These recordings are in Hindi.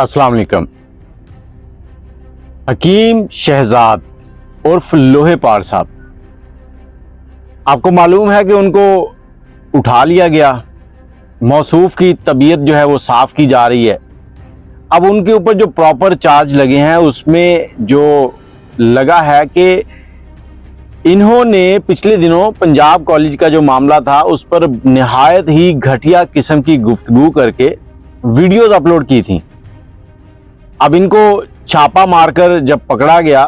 अस्सलाम वालेकुम। हकीम शहजाद उर्फ़ लोहे पार साहब। आपको मालूम है कि उनको उठा लिया गया। मौसूफ की तबीयत जो है वो साफ़ की जा रही है। अब उनके ऊपर जो प्रॉपर चार्ज लगे हैं, उसमें जो लगा है कि इन्होंने पिछले दिनों पंजाब कॉलेज का जो मामला था, उस पर नहायत ही घटिया किस्म की गुफ्तगू करके वीडियोस अपलोड की थी। अब इनको छापा मारकर जब पकड़ा गया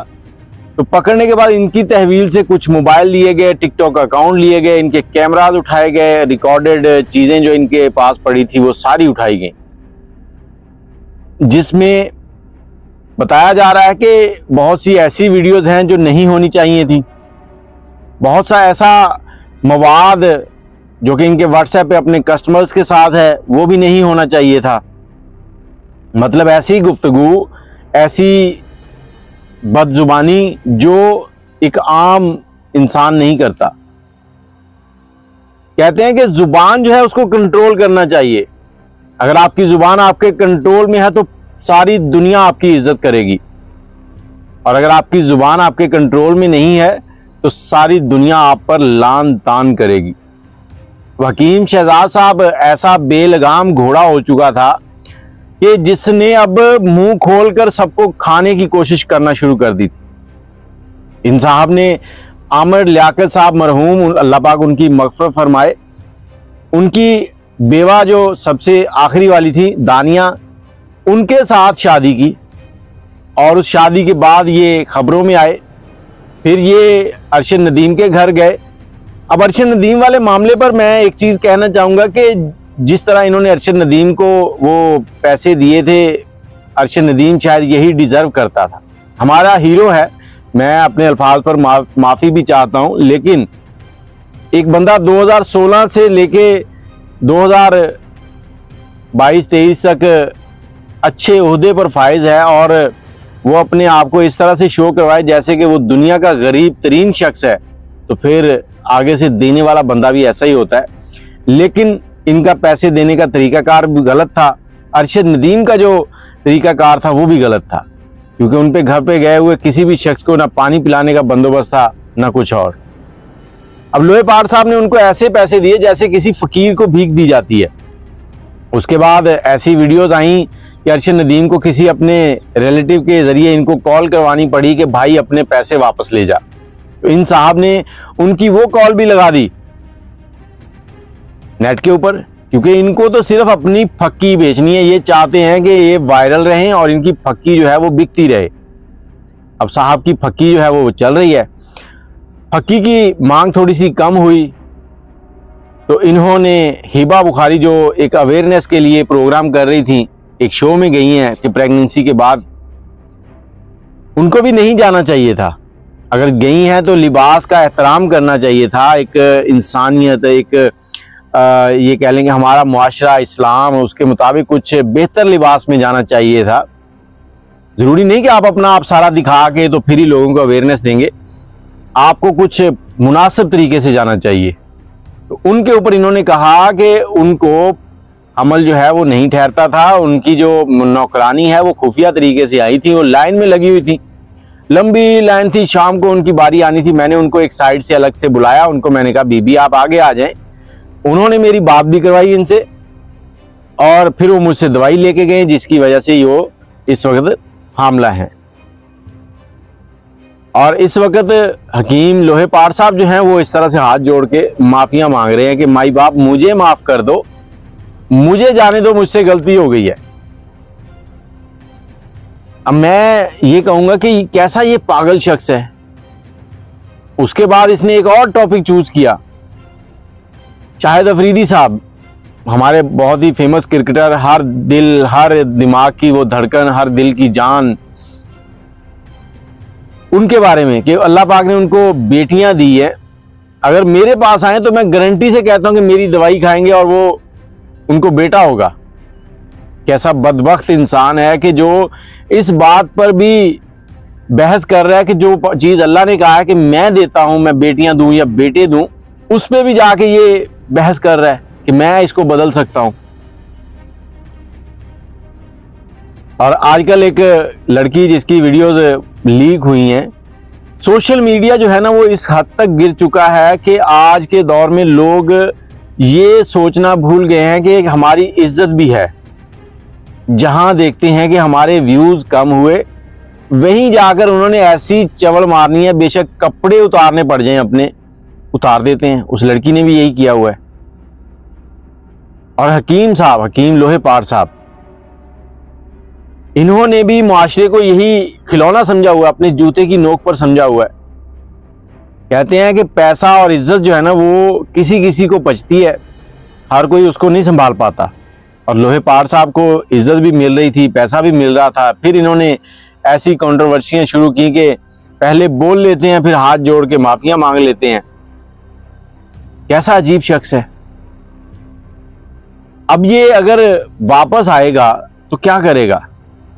तो पकड़ने के बाद इनकी तहवील से कुछ मोबाइल लिए गए, टिकटॉक अकाउंट लिए गए, इनके कैमराज उठाए गए, रिकॉर्डेड चीज़ें जो इनके पास पड़ी थी, वो सारी उठाई गई। जिसमें बताया जा रहा है कि बहुत सी ऐसी वीडियोस हैं जो नहीं होनी चाहिए थी। बहुत सा ऐसा मवाद जो कि इनके व्हाट्सएप पे अपने कस्टमर्स के साथ है, वो भी नहीं होना चाहिए था। मतलब ऐसी गुफ्तगु, ऐसी बदजुबानी जो एक आम इंसान नहीं करता। कहते हैं कि ज़ुबान जो है उसको कंट्रोल करना चाहिए। अगर आपकी ज़ुबान आपके कंट्रोल में है तो सारी दुनिया आपकी इज़्ज़त करेगी। और अगर आपकी ज़ुबान आपके कंट्रोल में नहीं है तो सारी दुनिया आप पर लान तान करेगी। वकीम शहजाद साहब, ऐसा बेलगाम घोड़ा हो चुका था कि जिसने अब मुँह खोलकर सबको खाने की कोशिश करना शुरू कर दी थी। इन साहब ने आमिर लियाकत साहब मरहूम अल्लाह पाक उनकी मगफरत फरमाए। उनकी बेवा जो सबसे आखिरी वाली थी, दानिया, उनके साथ शादी की और उस शादी के बाद ये खबरों में आए। फिर ये अरशद नदीम के घर गए। अब अरशद नदीम वाले मामले पर मैं एक चीज़ कहना चाहूँगा कि जिस तरह इन्होंने अरशद नदीम को वो पैसे दिए थे, अरशद नदीम शायद यही डिज़र्व करता था। हमारा हीरो है, मैं अपने अल्फाज पर माफ़ी भी चाहता हूँ, लेकिन एक बंदा 2016 से लेके 2022-23 तक अच्छे अहदे पर फायज है और वो अपने आप को इस तरह से शो करवाए जैसे कि वो दुनिया का गरीब तरीन शख्स है तो फिर आगे से देने वाला बंदा भी ऐसा ही होता है। लेकिन इनका पैसे देने का तरीकाकार भी गलत था। अरशद नदीम का जो तरीकाकार था, वो भी गलत था। क्योंकि उन पे घर पे गए हुए किसी भी शख्स को ना पानी पिलाने का बंदोबस्त था, ना कुछ और। अब लोहे पहाड़ साहब ने उनको ऐसे पैसे दिए जैसे किसी फकीर को भीख दी जाती है। उसके बाद ऐसी वीडियोस आई कि अरशद नदीम को किसी अपने रिलेटिव के ज़रिए इनको कॉल करवानी पड़ी कि भाई अपने पैसे वापस ले जा। तो इन साहब ने उनकी वो कॉल भी लगा दी नेट के ऊपर, क्योंकि इनको तो सिर्फ़ अपनी फक्की बेचनी है। ये चाहते हैं कि ये वायरल रहें और इनकी फक्की जो है वो बिकती रहे। अब साहब की फक्की जो है वो चल रही है। फक्की की मांग थोड़ी सी कम हुई। तो इन्होंने हिबा बुखारी जो एक अवेयरनेस के लिए प्रोग्राम कर रही थी, एक शो में गई हैं कि प्रेगनेंसी के बाद, उनको भी नहीं जाना चाहिए था। अगर गई हैं तो लिबास का एहतराम करना चाहिए था। एक इंसानियत, एक ये कह लेंगे हमारा मुआशरा इस्लाम, उसके मुताबिक कुछ बेहतर लिबास में जाना चाहिए था। ज़रूरी नहीं कि आप अपना आप सारा दिखा के तो फिर ही लोगों को अवेयरनेस देंगे। आपको कुछ मुनासिब तरीके से जाना चाहिए। तो उनके ऊपर इन्होंने कहा कि उनको अमल जो है वो नहीं ठहरता था। उनकी जो नौकरानी है वो खुफिया तरीके से आई थी वो लाइन में लगी हुई थी। लंबी लाइन थी, शाम को उनकी बारी आनी थी। मैंने उनको एक साइड से अलग से बुलाया। उनको मैंने कहा, बीबी, आप आगे आ जाएँ। उन्होंने मेरी बात भी करवाई इनसे, और फिर वो मुझसे दवाई लेके गए, जिसकी वजह से वो इस वक्त हामला है। और इस वक्त हकीम लोहे पार साहब जो हैं, वो इस तरह से हाथ जोड़ के माफिया मांग रहे हैं कि, माई बाप, मुझे माफ़ कर दो, मुझे जाने दो, मुझसे गलती हो गई है। अब मैं ये कहूँगा कि कैसा ये पागल शख्स है। उसके बाद इसने एक और टॉपिक चूज़ किया। शाहिद अफरीदी साहब, हमारे बहुत ही फ़ेमस क्रिकेटर हर दिल, हर दिमाग की वो धड़कन, हर दिल की जान। उनके बारे में कि अल्लाह पाक ने उनको बेटियाँ दी है। अगर मेरे पास आए तो मैं गारंटी से कहता हूँ कि मेरी दवाई खाएँगे और वो उनको बेटा होगा। कैसा बदबख्त इंसान है कि जो इस बात पर भी बहस कर रहा है कि जो चीज़ अल्लाह ने कहा है कि मैं देता हूँ, मैं बेटियाँ दूँ या बेटे दूँ, उस पर भी जाके ये बहस कर रहा है कि मैं इसको बदल सकता हूँ। और आजकल एक लड़की जिसकी वीडियोस लीक हुई हैं, सोशल मीडिया जो है ना वो इस हद तक गिर चुका है कि आज के दौर में लोग ये सोचना भूल गए हैं कि हमारी इज़्ज़त भी है। जहाँ देखते हैं कि हमारे व्यूज़ कम हुए, वहीं जाकर उन्होंने ऐसी चवल मारनी है, बेशक कपड़े उतारने पड़ जाएँ अपने। उतार देते हैं। उस लड़की ने भी यही किया हुआ है। और हकीम साहब, हकीम लोहे पार साहब, इन्होंने भी मुआशरे को यही खिलौना समझा हुआ है, अपने जूते की नोक पर समझा हुआ है। कहते हैं कि पैसा और इज़्ज़त जो है ना, वो किसी किसी को बचती है। हर कोई उसको नहीं संभाल पाता। और लोहे पार साहब को इज़्ज़त भी मिल रही थी, पैसा भी मिल रहा था। फिर इन्होंने ऐसी कंट्रोवर्सियाँ शुरू की कि पहले बोल लेते हैं, फिर हाथ जोड़ के माफिया मांग लेते हैं। कैसा अजीब शख्स है? अब ये अगर वापस आएगा तो क्या करेगा?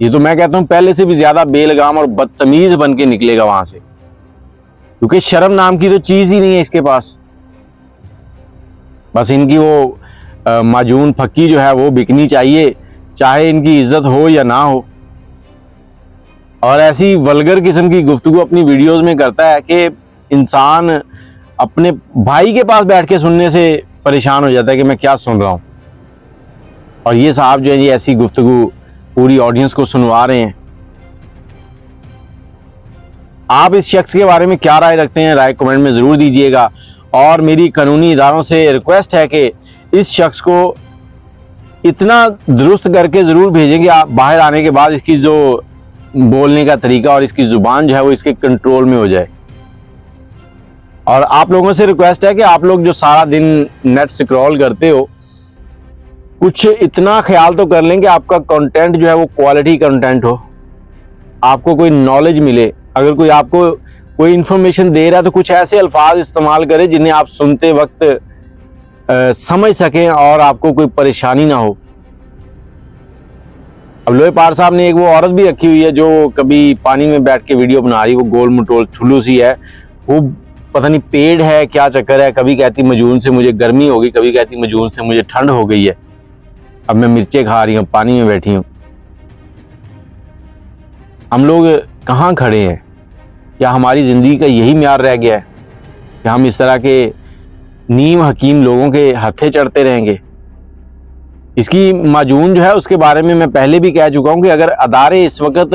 ये तो मैं कहता हूँ, पहले से भी ज़्यादा बेलगाम और बदतमीज बन के निकलेगा वहाँ से। क्योंकि शर्म नाम की तो चीज़ ही नहीं है इसके पास। बस इनकी वो माजून फक्की जो है, वो बिकनी चाहिए, चाहे इनकी इज़्ज़त हो या ना हो। और ऐसी वलगर किस्म की गुफ्तु अपनी वीडियोस में करता है कि इंसान अपने भाई के पास बैठ के सुनने से परेशान हो जाता है कि मैं क्या सुन रहा हूँ। और ये साहब जो है ये ऐसी गुफ्तगु पूरी ऑडियंस को सुनवा रहे हैं। आप इस शख्स के बारे में क्या राय रखते हैं? राय कमेंट में ज़रूर दीजिएगा। और मेरी कानूनी इदारों से रिक्वेस्ट है कि इस शख्स को इतना दुरुस्त करके ज़रूर भेजेंगे आप बाहर आने के बाद इसकी जो बोलने का तरीका और इसकी ज़ुबान जो है वो इसके कंट्रोल में हो जाए। और आप लोगों से रिक्वेस्ट है कि आप लोग जो सारा दिन नेट स्क्रॉल करते हो कुछ इतना ख्याल तो कर लें कि आपका कंटेंट जो है वो क्वालिटी कंटेंट हो। आपको कोई नॉलेज मिले अगर कोई आपको कोई इंफॉर्मेशन दे रहा है तो कुछ ऐसे अल्फाज इस्तेमाल करें जिन्हें आप सुनते वक्त आ, समझ सकें और आपको कोई परेशानी ना हो। अब लोहे पार साहब ने एक वो औरत भी रखी हुई है जो कभी पानी में बैठ के वीडियो बना रही है वो गोल मटोल छुलू सी है। वो पता नहीं पेड़ है, क्या चक्कर है? कभी कहती मजून से मुझे गर्मी हो गई, कभी कहती मजून से मुझे ठंड हो गई है। अब मैं मिर्चें खा रही हूँ, पानी में बैठी हूँ। हम लोग कहाँ खड़े हैं? क्या हमारी ज़िंदगी का यही म्यार रह गया है? कि हम इस तरह के नीम हकीम लोगों के हथे चढ़ते रहेंगे? इसकी माजून जो है, उसके बारे में मैं पहले भी कह चुका हूँ कि अगर अदारे इस वक्त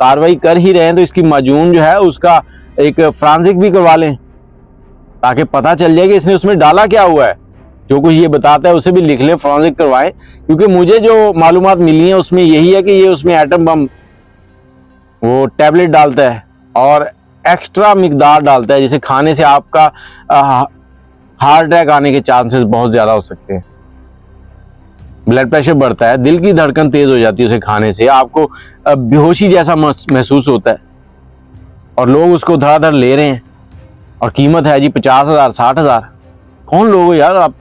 कार्रवाई कर ही रहे हैं तो इसकी माजून जो है, उसका एक फ्रांसिक भी करवा लें। ताकि पता चल जाए कि इसने उसमें डाला क्या हुआ है। जो कुछ ये बताता है, उसे भी लिख ले फॉरेंसिक करवाएँ, क्योंकि मुझे जो मालूम मिली है, उसमें यही है कि ये उसमें एटम बम वो टैबलेट डालता है और एक्स्ट्रा मकदार डालता है, जिसे खाने से आपका हार्ट अटैक आने के चांसेस बहुत ज़्यादा हो सकते हैं। ब्लड प्रेशर बढ़ता है, दिल की धड़कन तेज हो जाती है उसे खाने से, आपको बेहोशी जैसा महसूस होता है। और लोग उसको धड़ाधड़ ले रहे हैं। और कीमत है जी पचास हज़ार, साठ हज़ार। कौन लोग यार आप?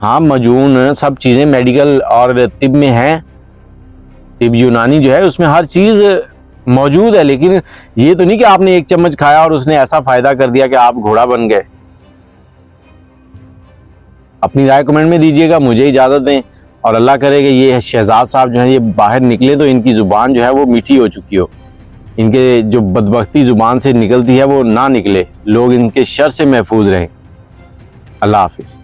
हाँ मजून, सब चीज़ें मेडिकल और तिब में हैं। तिब यूनानी जो है, उसमें हर चीज़ मौजूद है, लेकिन ये तो नहीं कि आपने एक चम्मच खाया और उसने ऐसा फ़ायदा कर दिया कि आप घोड़ा बन गए। अपनी राय कमेंट में दीजिएगा, मुझे इजाज़त दें। और अल्लाह करे कि ये शहजाद साहब जो है, ये बाहर निकले तो इनकी ज़ुबान जो है वो मीठी हो चुकी हो। इनके जो बदबख्ती ज़ुबान से निकलती है, वो ना निकले। लोग इनके शर से महफूज रहें। अल्लाह हाफिज़।